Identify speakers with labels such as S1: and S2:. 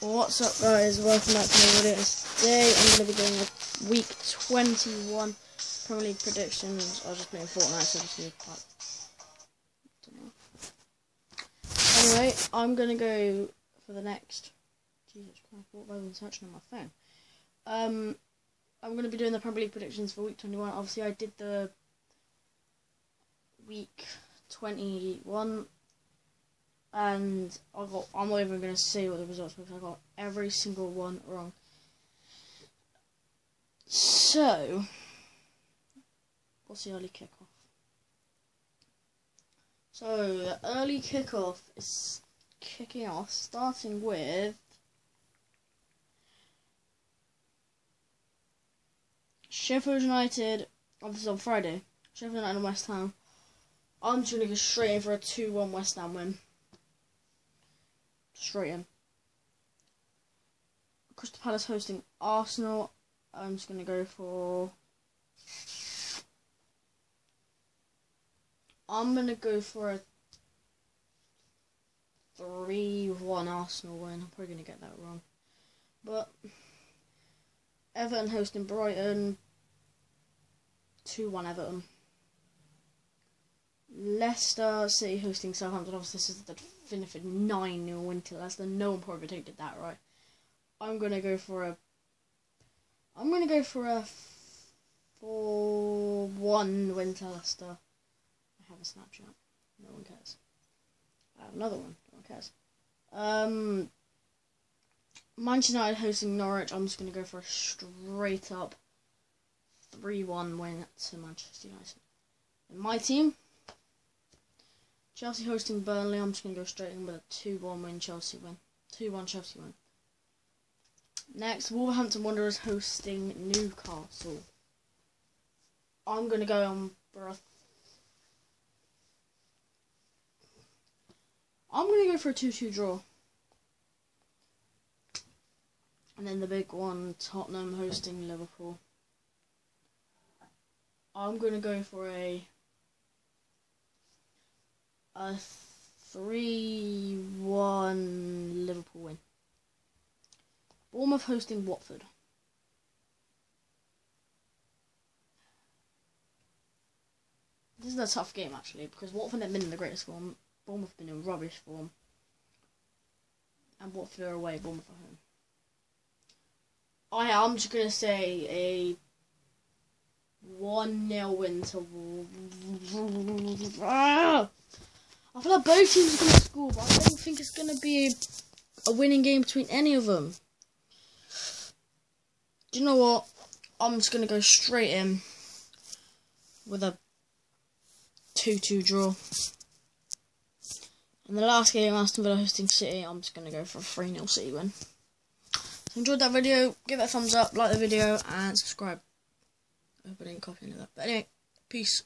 S1: What's up guys, welcome back to my video. Today I'm going to be doing a week 21 Premier League predictions. I was just playing Fortnite so I need like, Anyway, I'm going to go for the next, Jesus Christ, what have I been searching on my phone? Um, I'm going to be doing the Premier League predictions for week 21. Obviously I did the week 21 and I got I'm not even gonna say what the results were because I got every single one wrong. So what's the early kickoff? So the early kickoff is kicking off starting with Sheffield United obviously on Friday. Sheffield United and West Ham. I'm just gonna go straight in for a two one West Ham win straight in. Crystal Palace hosting Arsenal. I'm just going to go for. I'm going to go for a 3 1 Arsenal win. I'm probably going to get that wrong. But. Everton hosting Brighton. 2 1 Everton. Leicester City hosting Southampton. Obviously, this is the definitive 9 0 win to Leicester. No one probably predicted that, right? I'm going to go for a. I'm going to go for a 4 1 win to Leicester. I have a Snapchat. No one cares. I have another one. No one cares. Um. Manchester United hosting Norwich. I'm just going to go for a straight up 3 1 win to Manchester United. And my team, Chelsea hosting Burnley. I'm just going to go straight in with a 2 1 win, Chelsea win. 2 1 Chelsea win. Next, Wolverhampton Wanderers hosting Newcastle. I'm going to go on for a. I'm going to go for a 2 2 draw. And then the big one, Tottenham hosting Liverpool. I'm going to go for a a 3 1 Liverpool win. Bournemouth hosting Watford. This is a tough game actually because Watford have been in the greatest form. Bournemouth have been in rubbish form. And Watford are away, Bournemouth are home. I am just gonna say a one 0 win to. I feel like both teams are going to score, but I don't think it's going to be a, a winning game between any of them. Do you know what? I'm just going to go straight in with a 2-2 draw. And the last game, Aston Villa hosting City, I'm just going to go for a 3-0 City win. So enjoyed that video, give it a thumbs up, like the video, and subscribe. I hope I didn't copy any of that. But anyway, peace.